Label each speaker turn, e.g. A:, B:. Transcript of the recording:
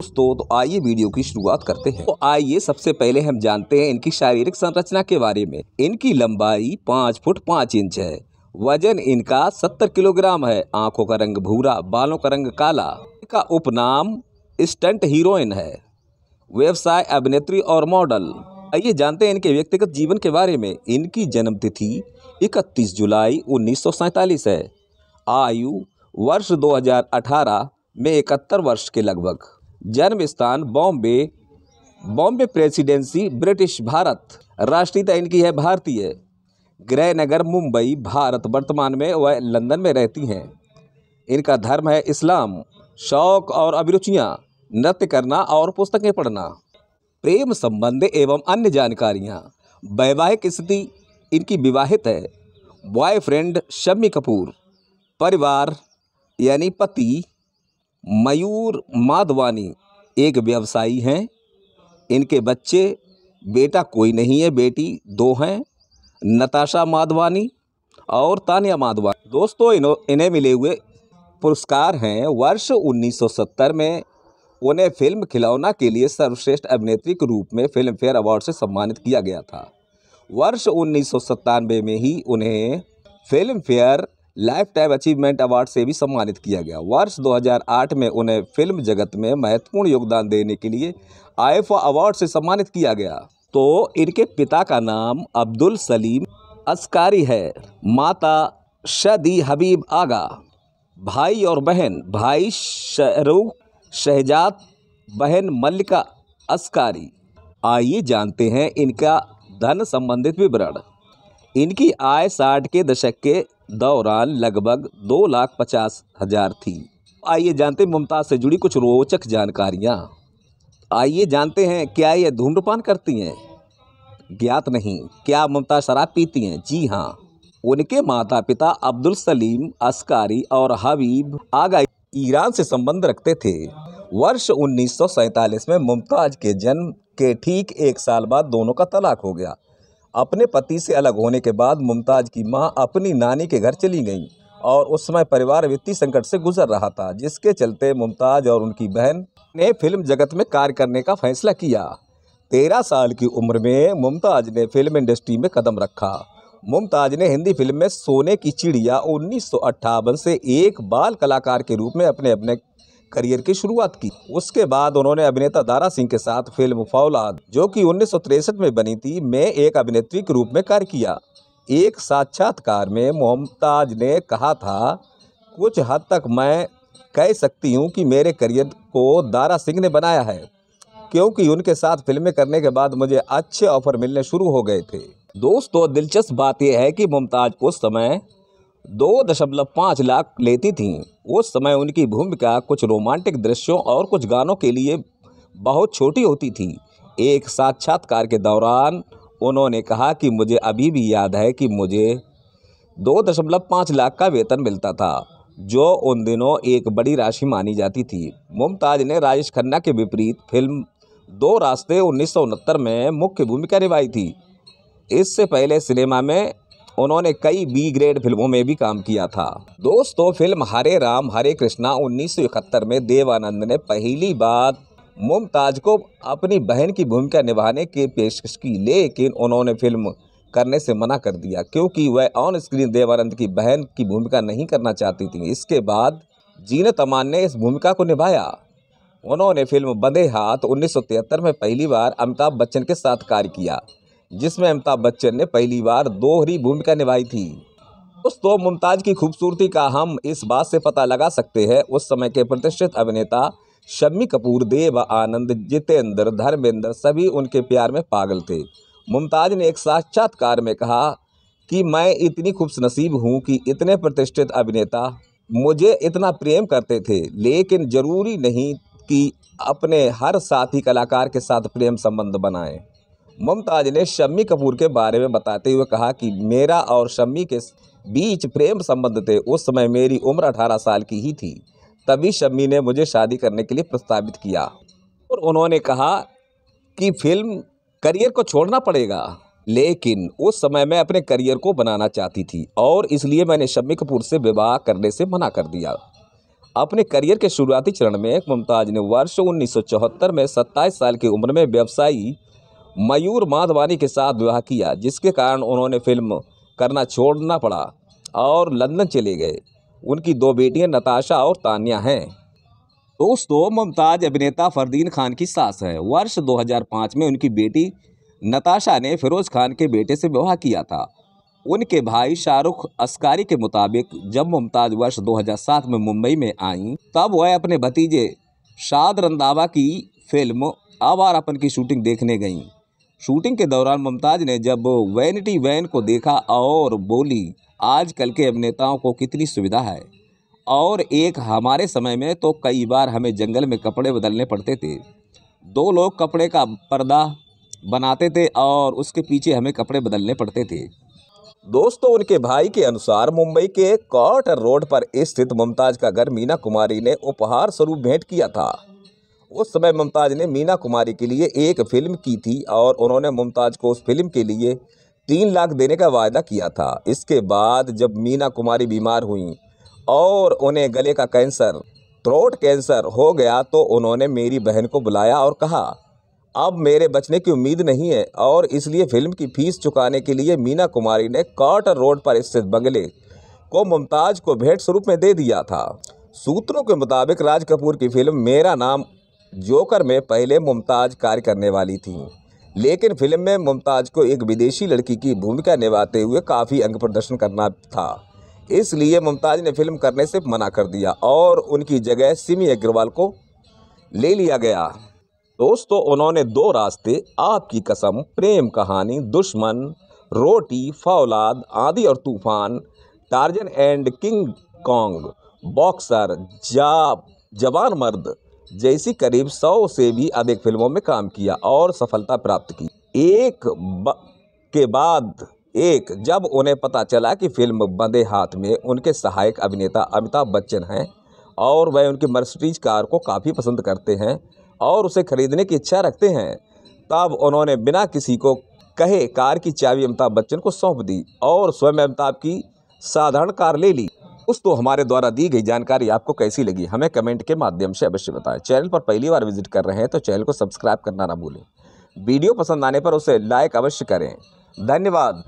A: दोस्तों तो आइए वीडियो की शुरुआत करते हैं। तो आइए सबसे पहले हम जानते हैं इनकी शारीरिक संरचना के बारे में। इनकी लंबाई पाँच फुट पाँच इंच है। वज़न इनका सत्तर किलोग्राम है। आँखों का रंग भूरा, बालों का रंग काला। इनका उपनाम स्टंट हीरोइन है। व्यवसाय, अभिनेत्री और मॉडल। आइए जानते हैं इनके व्यक्तिगत जीवन के बारे में। इनकी जन्म तिथि इकतीस जुलाई उन्नीस है। आयु वर्ष 2018 में इकहत्तर वर्ष के लगभग। जन्म स्थान Bombay. Bombay presidency, British Bharat. राष्ट्रीयता इनकी है भारतीय। गृह नगर मुंबई, भारत वर्तमान में वह लंदन में रहती हैं। इनका धर्म है इस्लाम। शौक और अभिरुचियाँ, नृत्य करना और पुस्तकें पढ़ना। प्रेम संबंध एवं अन्य जानकारियाँ। वैवाहिक स्थिति इनकी विवाहित है। बॉयफ्रेंड शम्मी कपूर। परिवार यानी पति। मयूर माधवानी एक व्यवसायी हैं। इनके बच्चे, बेटा कोई नहीं है, बेटी दो हैं, नताशा माधवानी और तानिया माधवानी। दोस्तों इन्हों इन्हें मिले हुए पुरस्कार हैं। वर्ष 1970 में उन्हें फ़िल्म खिलौना के लिए सर्वश्रेष्ठ अभिनेत्री के रूप में फ़िल्म फेयर अवार्ड से सम्मानित किया गया था। वर्ष उन्नीस सौ सत्तानवे में ही उन्हें Filmfare lifetime achievement award से भी सम्मानित किया गया। वर्ष 2008 में उन्हें फ़िल्म जगत में महत्वपूर्ण योगदान देने के लिए आईफा अवार्ड से सम्मानित किया गया। तो इनके पिता का नाम अब्दुल सलीम अस्कारी है। माता शदी हबीब आगा। भाई और बहन, भाई शहरूख शहजाद, बहन मल्लिका अस्कारी। आइए जानते हैं इनका धन संबंधित विवरण। इनकी आय साठ के दशक के दौरान लगभग दो लाख पचास हज़ार थी। आइए जानते हैं मुमताज़ से जुड़ी कुछ रोचक जानकारियाँ। आइए जानते हैं क्या ये धूम्रपान करती हैं? ज्ञात नहीं, क्या मुमताज़ शराब पीती हैं? जी हाँ उनके माता पिता अब्दुल सलीम, अस्कारी और हबीब आगा ईरान से संबंध रखते थे। वर्ष उन्नीस सौ सैंतालीस में मुमताज़ के जन्म के ठीक एक साल बाद दोनों का तलाक हो गया। अपने पति से अलग होने के बाद मुमताज़ की माँ अपनी नानी के घर चली गईं और उस समय परिवार वित्तीय संकट से गुजर रहा था, जिसके चलते मुमताज़ और उनकी बहन ने फ़िल्म जगत में कार्य करने का फैसला किया। तेरह साल की उम्र में मुमताज़ ने फ़िल्म इंडस्ट्री में कदम रखा। मुमताज़ ने हिंदी फ़िल्म में सोने की चिड़िया उन्नीस सौ अट्ठावन से एक बाल कलाकार के रूप में अपने अपने करियर की शुरुआत की। उसके बाद उन्होंने अभिनेता दारा सिंह के साथ फ़िल्म फौलाद, जो कि उन्नीस में बनी थी, में एक अभिनेत्री के रूप में कार्य किया। एक साक्षात्कार में मुमताज़ ने कहा था, कुछ हद तक मैं कह सकती हूँ कि मेरे करियर को दारा सिंह ने बनाया है, क्योंकि उनके साथ फ़िल्में करने के बाद मुझे अच्छे ऑफ़र मिलने शुरू हो गए थे। दोस्तों, दिलचस्प बात यह है कि मुमताज़ उस समय दो दशमलव पाँच लाख लेती थीं। उस समय उनकी भूमिका कुछ रोमांटिक दृश्यों और कुछ गानों के लिए बहुत छोटी होती थी। एक साक्षात्कार के दौरान उन्होंने कहा कि मुझे अभी भी याद है कि मुझे दो दशमलव पाँच लाख का वेतन मिलता था, जो उन दिनों एक बड़ी राशि मानी जाती थी। मुमताज़ ने राजेश खन्ना के विपरीत फ़िल्म दो रास्ते उन्नीस सौ उनहत्तर में मुख्य भूमिका निभाई थी। इससे पहले सिनेमा में उन्होंने कई बी ग्रेड फ़िल्मों में भी काम किया था। दोस्तों, फ़िल्म हरे राम, हरे कृष्णा उन्नीस सौ इकहत्तर में देवानंद ने पहली बार मुमताज़ को अपनी बहन की भूमिका निभाने की पेशकश की, लेकिन उन्होंने फ़िल्म करने से मना कर दिया, क्योंकि वह ऑन स्क्रीन देवानंद की बहन की भूमिका नहीं करना चाहती थी। इसके बाद जीनत अमान ने इस भूमिका को निभाया। उन्होंने फ़िल्म बंदे हाथ उन्नीस सौ तिहत्तर में पहली बार अमिताभ बच्चन के साथ कार्य किया। जिसमें अमिताभ बच्चन ने पहली बार दोहरी भूमिका निभाई थी। उस तो मुमताज़ की खूबसूरती का हम इस बात से पता लगा सकते हैं, उस समय के प्रतिष्ठित अभिनेता शम्मी कपूर, देव, आनंद, जितेंद्र, धर्मेंद्र सभी उनके प्यार में पागल थे। मुमताज़ ने एक साक्षात्कार में कहा कि मैं इतनी खुशनसीब हूँ कि इतने प्रतिष्ठित अभिनेता मुझे इतना प्रेम करते थे, लेकिन ज़रूरी नहीं कि अपने हर साथी कलाकार के साथ प्रेम संबंध बनाएँ। मुमताज़ ने शम्मी कपूर के बारे में बताते हुए कहा कि मेरा और शम्मी के बीच प्रेम संबंध थे, उस समय मेरी उम्र अठारह साल की ही थी। तभी शम्मी ने मुझे शादी करने के लिए प्रस्तावित किया। और उन्होंने कहा कि फ़िल्म करियर को छोड़ना पड़ेगा, लेकिन उस समय मैं अपने करियर को बनाना चाहती थी और इसलिए मैंने शम्मी कपूर से विवाह करने से मना कर दिया। अपने करियर के शुरुआती चरण में मुमताज़ ने वर्ष 1974 में 27 साल की उम्र में व्यवसायी मयूर माधवानी के साथ विवाह किया, जिसके कारण उन्होंने फ़िल्म करना छोड़ना पड़ा और लंदन चले गए। उनकी दो बेटियाँ, नताशा और तानिया हैं। दोस्तों, मुमताज़ अभिनेता फरदीन खान की सास है। वर्ष 2005 में उनकी बेटी नताशा ने फिरोज़ खान के बेटे से विवाह किया था। उनके भाई शाहरुख अस्कारी के मुताबिक, जब मुमताज़ वर्ष 2007 में मुंबई में आईं, तब वह अपने भतीजे शाद रंदावा की फ़िल्म आवारापन की शूटिंग देखने गईं। शूटिंग के दौरान मुमताज़ ने जब वैनिटी वैन को देखा और बोली आजकल के अभिनेताओं को कितनी सुविधा है। और एक हमारे समय में तो कई बार हमें जंगल में कपड़े बदलने पड़ते थे। दो लोग कपड़े का पर्दा बनाते थे और उसके पीछे हमें कपड़े बदलने पड़ते थे। दोस्तों, उनके भाई के अनुसार मुंबई के कॉट रोड पर स्थित मुमताज़ का घर मीना कुमारी ने उपहार स्वरूप भेंट किया था। उस समय मुमताज़ ने मीना कुमारी के लिए एक फ़िल्म की थी और उन्होंने मुमताज़ को उस फ़िल्म के लिए तीन लाख देने का वायदा किया था। इसके बाद जब मीना कुमारी बीमार हुई और उन्हें गले का कैंसर, थ्रोट कैंसर हो गया तो उन्होंने मेरी बहन को बुलाया और कहा, अब मेरे बचने की उम्मीद नहीं है। और इसलिए फ़िल्म की फ़ीस चुकाने के लिए मीना कुमारी ने कॉटर रोड पर स्थित बंगले को मुमताज़ को भेंट स्वरूप में दे दिया था। सूत्रों के मुताबिक राज कपूर की फ़िल्म मेरा नाम जोकर में पहले मुमताज़ कार्य करने वाली थी, लेकिन फ़िल्म में मुमताज़ को एक विदेशी लड़की की भूमिका निभाते हुए काफ़ी अंग प्रदर्शन करना था। इसलिए मुमताज़ ने फ़िल्म करने से मना कर दिया और उनकी जगह सिमी अग्रवाल को ले लिया गया। दोस्तों, उन्होंने दो रास्ते, आपकी कसम, प्रेम कहानी, दुश्मन, रोटी, फौलाद आदि और Toofan, Tarzan and King Kong, boxer, जा, जवान मर्द जैसी करीब सौ से भी अधिक फ़िल्मों में काम किया और सफलता प्राप्त की। एक ब, के बाद एक जब उन्हें पता चला कि फ़िल्म बंदे हाथ में उनके सहायक अभिनेता अमिताभ बच्चन हैं और वह उनकी मर्सिडीज कार को काफ़ी पसंद करते हैं और उसे खरीदने की इच्छा रखते हैं तब उन्होंने बिना किसी को कहे कार की चाबी अमिताभ बच्चन को सौंप दी और स्वयं अमिताभ की साधारण कार ले ली। उस तो हमारे द्वारा दी गई जानकारी आपको कैसी लगी, हमें कमेंट के माध्यम से अवश्य बताएँ। चैनल पर पहली बार विज़िट कर रहे हैं तो चैनल को सब्सक्राइब करना ना भूलें। वीडियो पसंद आने पर उसे लाइक अवश्य करें। धन्यवाद।